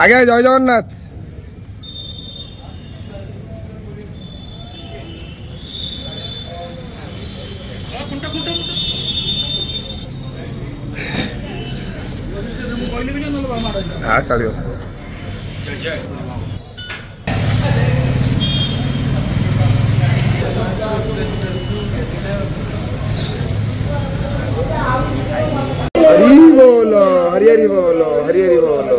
आगे जय जगन्नाथ हरी बोलो हरी हरी बोलो हरी हरी बोलो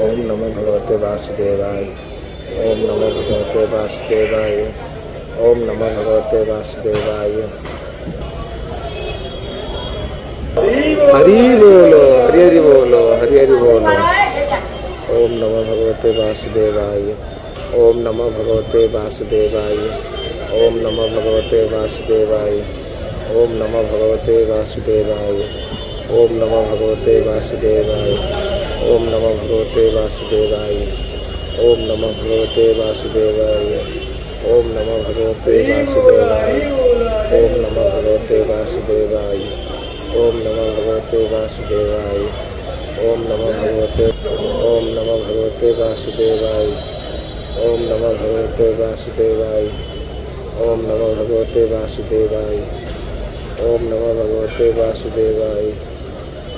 ओम नमो भगवते वासुदेवाय। ओम नमो भगवते वासुदेवाय। ओम नमो भगवते वासुदेवाय। हरि बोलो, हरि हरि बोलो, हरि हरि बोलो। ओम नमो भगवते वासुदेवाय। ओम नमो भगवते वासुदेवाय। ओम नमो भगवते वासुदेवाय। ओम नमो भगवते वासुदेवाय। ओम नमो भगवते वासुदेवाय। ओम नमो भगवते वासुदेवाय ओम नमो भगवते वासुदेवाय ओम नमो भगवते वासुदेवाय ओम नमो भगवते वासुदेवाय ओम नमो भगवते वासुदेवाय ओम नमो भगवते ओम नमो भगवते वासुदेवाय ओम नमो भगवते वासुदेवाय ओम नमो भगवते वासुदेवाय ओम नमो भगवते वासुदेवाय